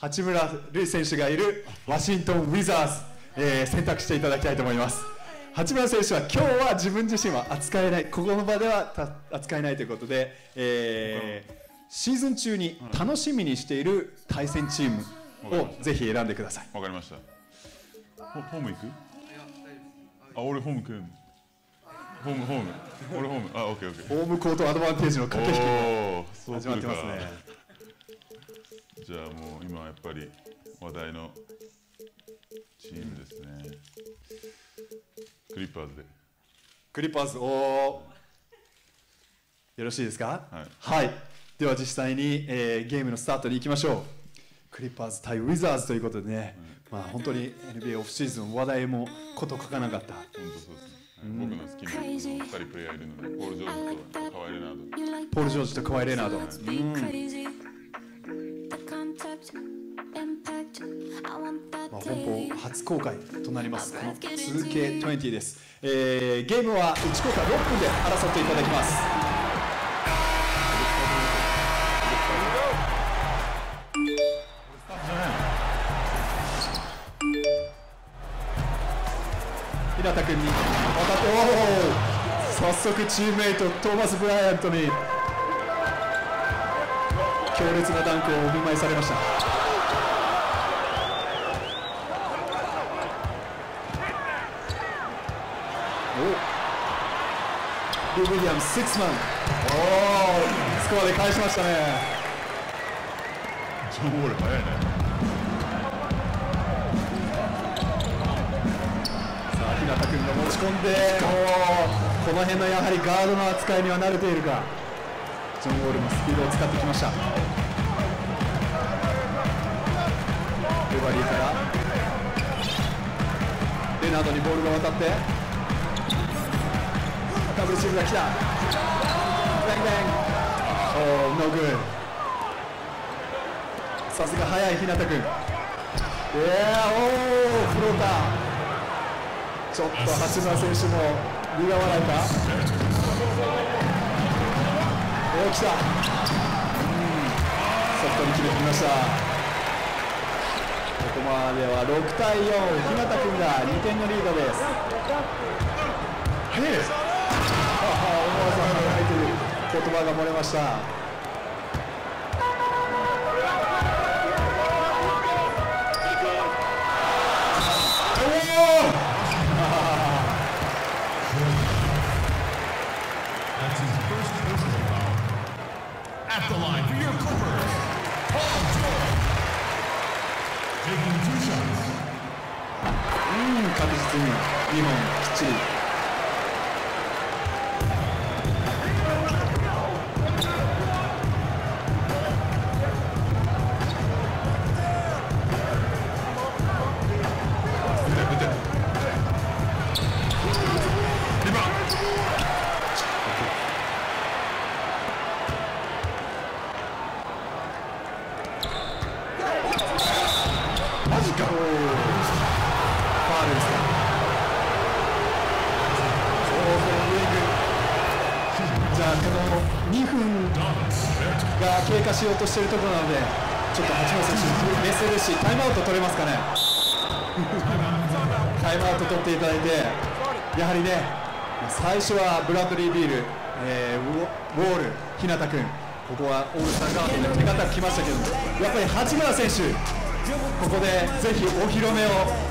八村塁選手がいるワシントン・ウィザーズ、えー、選択していただきたいと思います。八村選手は今日は自分自身は扱えないここの場では扱えないということで、えー、シーズン中に楽しみにしている対戦チームをぜひ選んでください。わかりました。ホーム行く？あ俺ホームくん。ホームホーム。俺ホーム。あオッケーオッケー。ホームコートアドバンテージの駆け引きが始まってますねじゃあもう今やっぱり話題のチームですね。クリッパーズで。クリッパーズおおよろしいですか？はい、はい、では実際に、えー、ゲームのスタートに行きましょう。クリッパーズ対ウィザーズということでね、うん、まあ本当に NBA オフシーズン話題もこと書かなかった。本当そうですね。僕の好きな2人プレイヤーいるので、ポール・ジョージとカワイ・レナード。ポール・ジョージとカワイ・レナード。うんまあ、本邦初公開となります。この 2K20 です、えー、ゲームは1クォーター6分で争っていただきます。平田君に渡っておお早速チームメイトトーマス・ブライアントに強烈なダンクをお見舞いされましたル・ウィリアムス・6マン。おおスコアで返しましたね。ジョーボール早いね。田君が持ち込んでこの辺のやはりガードの扱いには慣れているか。ジョン・ウォールもスピードを使ってきました。レバリーから。レナードにボールが渡ってダブルチームが来た。ベンベンおーノーグーさすが速い日向君。いやおおフローターちょっと八村選手も苦笑いか？おお来た、うん、ソフトに決めてきました。ここまでは6対4日向君が2点のリードです。言葉が漏れました。に2本きっちりしようとしているところなのでちょっと八村選手劣勢ですしタイムアウト取れますかね？タイムアウト取っていただいてやはりね最初はブラッドリー・ビール、えー、ウォール日向君。ここはオールスターガーデンの手堅く来ましたけどもやっぱり八村選手ここでぜひお披露目を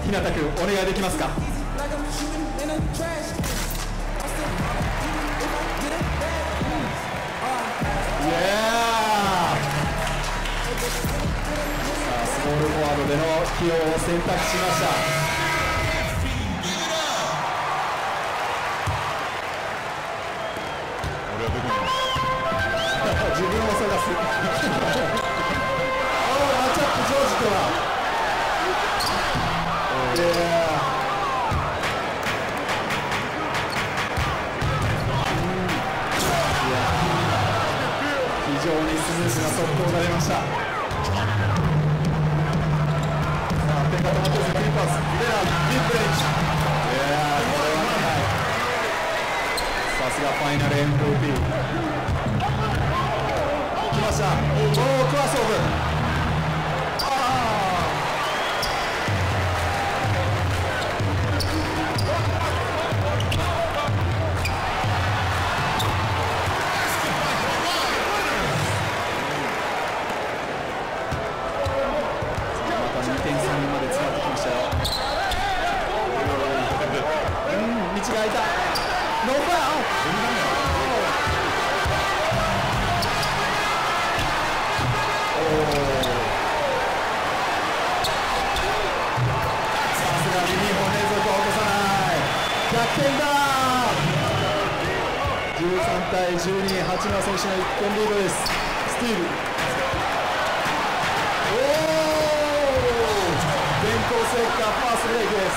日向君お願いできますか？スモールフォワードでの起用を選択しました。がファイナル MVP 来ましたおおクワスオブ対12八村選手の1点リードです。スティール。おお電光石火パスブレイクです。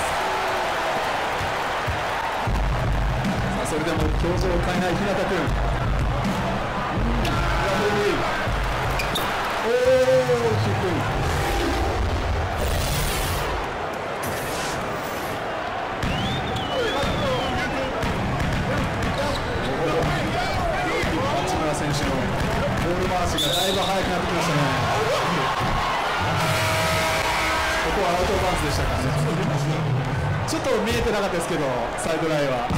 さあそれでも表情を変えない日向君ラブリーおお低い八ちょっと見えてなかったですけどサイドラインは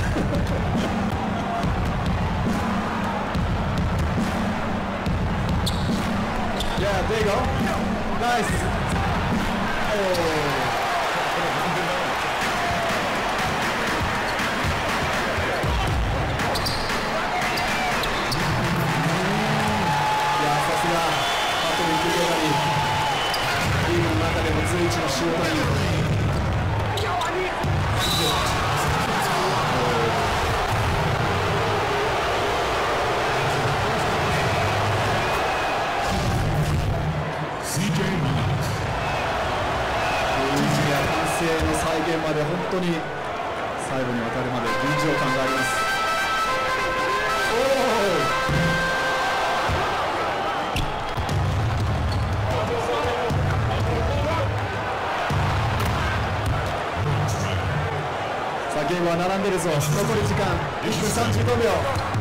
Yeah, there you go. Nice. Oh. いやさすがパトリック・ゲラリーグの中でも随一の仕事人再現まで本当に最後に渡るまで臨場感があります。おー。さあゲームは並んでるぞ。残り時間1分35秒。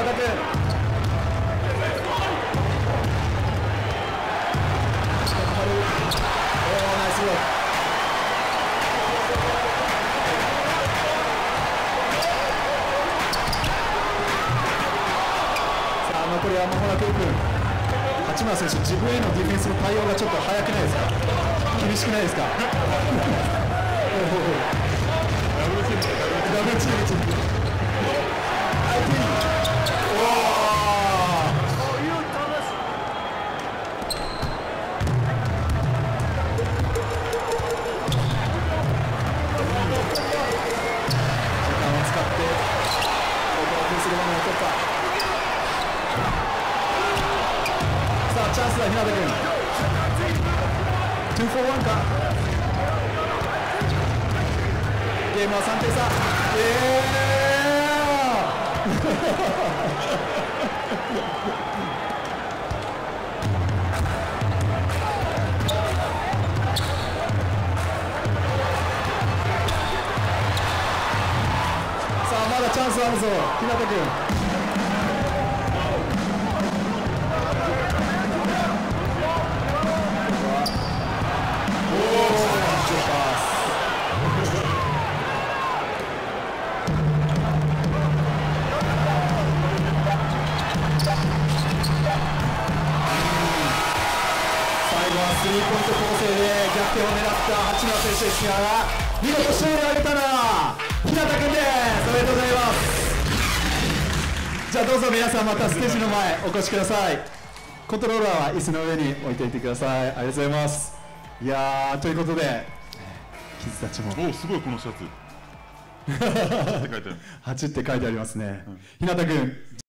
平田君。さあ残りは間もなく1分八村選手自分へのディフェンスの対応がちょっと早くないですか？厳しくないですか？ダブルチーム。チャンスだ日向君。2 4 1か。ゲームは3点差。え さあまだチャンスあるぞ。日向君。手ですが見事勝利を挙げたのは日向君ですおめでとうございますじゃあどうぞ皆さんまたステージの前お越しくださいコントローラーは椅子の上に置いておいてくださいありがとうございますいやーということでキズたちもおおすごいこのシャツ。って書いてある。8って書いてありますね、日向君